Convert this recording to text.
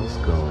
Let's go.